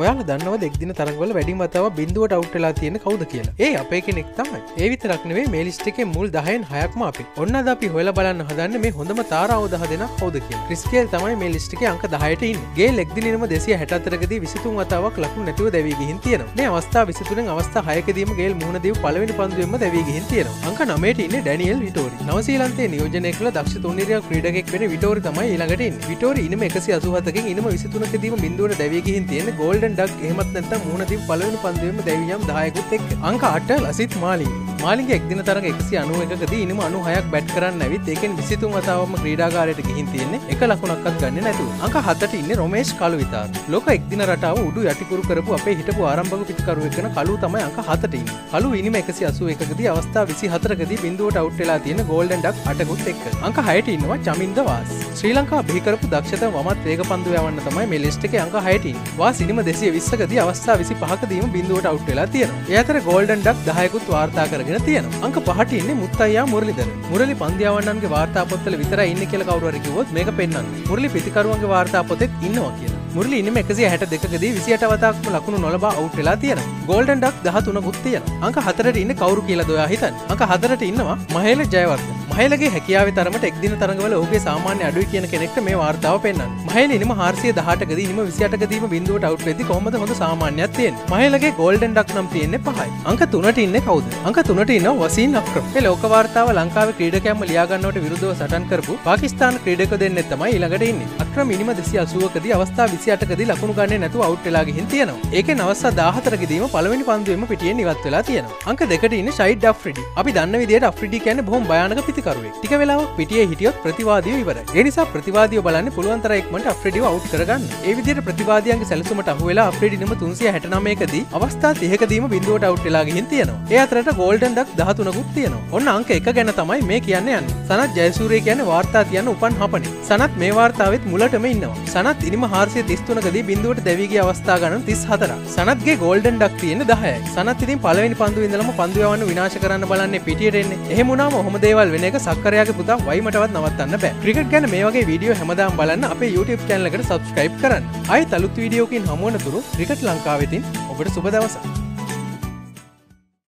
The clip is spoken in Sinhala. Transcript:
ඔයාල දන්නව දෙක්දින තරගවල වැඩි මතාව බිඳුවට අවට්ටලා තියෙන කවුද කියලා? ඒ අපේ කෙනෙක් තමයි. ඒ විතරක්නවේ මේ ලිස්ට් එකේ මුල් දහයෙන් හයක්ම අපි. ඔන්න අද අපි හොල බලන්න හදන්න මේ හොඳම තාරාව දහ දෙෙන කවුද කිය ක්‍රිස්කේල් තමයි මේ ලිස්ට් එක අංක දහයටඉන් ගේ ලෙක්දිනම දෙසිය හැටතරකද විසිතුන් වතාවක් ලක්ු නැතිව දැවීගහින් තියෙන මේ අවස්ථා විසිතුරෙන් අවස්ථා හයකදීම ගේල් මුහුණදව පලවෙනි පන්දුවම දැවීගහින් තියෙන අංක නමට ඉන්න ඩැනියල් විටෝරි නවසීලන්තේ නියෝජනය කළ දක්ෂ තුන්නිරයක් ක්‍රඩගෙක් වෙන විටෝරි තමයි ඊළඟට විටෝරි ඉනම එකසි අසුහතකින් ඉනම විසිතුනකදීම බිඳුවට දැවීගහින් තියෙන ගෝල්ඩන් ඩක් එහමත් නැත මුහුණදී පලවෙනි පන්දුවම දැවියම් දායකුත් එක් අංක අට ලසිත් මාලී. මාලිගේ එක්දින තරග එකසි අනුව එකද ඉනම අනු හයක් බැට් කරන්න ඇවිත් ඒකෙන් විසිතුන් වතාවම ක්‍රීඩාකාරයට ගිහින් තියෙන්නේ එක ලකුණක්ත් ගන්න නැතු අංක හතට ඉන්න රොමේෂ් කලු විතා ලෝක එක්දින රටාව උඩු යටිකුරු කරපු අපේ හිටපු ආරම්භක පිතිකරුව එක්න කලු තමයි අංක හතටයි කලු ඉනිම එකසි අසුව එකදී අවස්ථා විසි හතරකදී බිඳුවට අවට්ටලා තියෙන ගෝල්ඩන්ඩක් අටකුත් එක් අංක හයට ඉන්නවා චමින්ද වාස්. ශ්‍රී ලංකා බිහිකරපු දක්ෂත වමත් වේග පන්දු යවන්න තමයි මේ ලිස්ට් එක අංක හයටින් වා සිනිම දෙසිය විස්සකදී අවස්ථා විසි පහකදීම බිඳුවට අවට්ටලා තියෙන ඒතර ගෝල්ඩන්ඩක් දහයකුත් වාර්තා කරගෙන තියෙන අංක පහට ඉන්න මුත්තයියා මුරලිදර. මුරලි පන්දියාවන්නන්ගේ වාර්තාපොත්තල විතර ඉන්න කියල කවරුවරකිවොත් මේක පෙන්න්න මුරලි පිතිකරුවන්ගේ වාර්තාපොතෙත් ඉන්නවා කියලා. මුරලි ඉනිම එකසි හැට දෙකදී විසියට වතාක්ම ලකුණු නොලබා අවුට්ටලා තියෙන ගෝල්ඩන්ඩක් දහතුන ගුත්තියන අංක හතරට ඉන්න කවරු කියල දොයා හිතන් අංක හතරට ඉන්නවා මහේල ජයවර්ත මහලගේ හැකියාව තරමට එක්දින තරගවල ඔගේ සාමාන්‍ය අඩු කියන කෙනෙක්ට මේ වාර්තාව පෙන්න්න මහල නිම හාරසිය දහටකද නිම විසියටකදීම බිඳුවට අවට් වෙදි කොමද හොඳ සාමාන්‍යයක් තියෙන් මහලගේ ගෝල්ඩන්ඩක් නම් තියෙන්නේ පහයි. අංක තුනට ඉන්න කවද? අංක තුනට ඉන්න වසින් අක්‍රම. ලෝකවාර්තාව ලංකාව ක්‍රීඩකෑම ලියාගන්නවට විරුද්ධව සටන් කරපු පාකිස්ාන ක්‍රීඩක දෙන්න තමයි ඉළඟට ඉන්න. අක්‍ර මිනිම දෙසි අසුවකද අවස්ථා විසියටකද ලකුණු ගන්න නැතු අවට්ලාගහින් තියෙනවා. ඒක නවස්සා දාහතරකදීම පලවෙනි පන්දුවම පිටිය නිවත් වෙලා තියෙන අංක දෙකට ඉන්න ශයිඩ් ්‍රඩි අපි දන්න විදියට ්‍රඩි කියන බොහොම භයානක පිතිකරුවේ ටික වෙලාව පිටිය හිටියොත් ප්‍රතිවාදය ඉවර එනිසා ප්‍රතිවාදය බලන්න පුළුවන්තරෙක්මට ්‍රඩිය අවට් කරගන්න. ඒ විදියට ප්‍රතිවාදයන්ගේ සැලසුමට අහුවෙලා ්‍රඩිනම තුන්සිය හැටනමයකදී අවස්ථා තියකදීම බිඳුවට අවට්ලාගහින් තියෙනවා. ඒ අතරට ගෝල්ඩන්ඩක් දහතුනකුත් තියෙනවා. ඔන්න අංක එක ගැන තමයි මේ කියන්න යන්න. සනත් ජයසූරය කියන වාර්තා තියන්න උපන් හපනේ. සනත් මේ වාර්තාවත් මුලටම ඉන්නවා. සනත් ඉනිම හාරසිය තිස්තුනකදී බිඳුවට දැවීගේ අවස්ථා ගන තිස් හතර සනත්ගේ ගෝල්ඩන් ඩක් තියෙන දහය සනත් ඉතින් පලවෙනි පන්දු ඉඳලම පන්දුවන්න විනාශ කරන්න බලන්නේ පිටියටෙන්නේ එහෙමුණම හොම දේවල් වෙන එක සක්කරයාගේ පුතා වයිමටවත් නවත්තන්න බෑ. ක්‍රිකට් ගැන මේ වගේ වීඩියෝ හැමදාම් බලන්න අපේ YouTube චැනලකට සබස්ක්‍රයිබ් කරන්න. අයි තලුත් වීඩියෝකින් හමුවනතුරු ක්‍රිකට් ලංකාවෙතින් ඔබට සුබ දවසක්.